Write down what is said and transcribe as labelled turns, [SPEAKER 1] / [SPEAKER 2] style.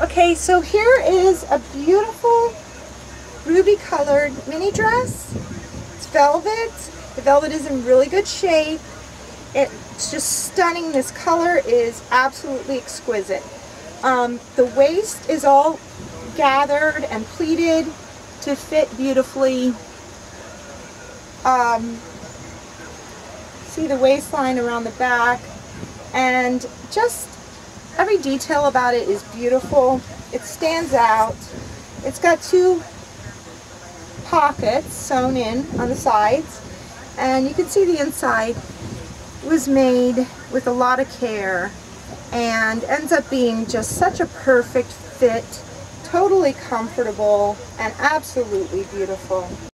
[SPEAKER 1] Okay, so here is a beautiful ruby colored mini dress. It's velvet. The velvet is in really good shape. It's just stunning. This color is absolutely exquisite. Um, the waist is all gathered and pleated to fit beautifully. Um, see the waistline around the back and just every detail about it is beautiful. It stands out. It's got two pockets sewn in on the sides and you can see the inside was made with a lot of care and ends up being just such a perfect fit, totally comfortable and absolutely beautiful.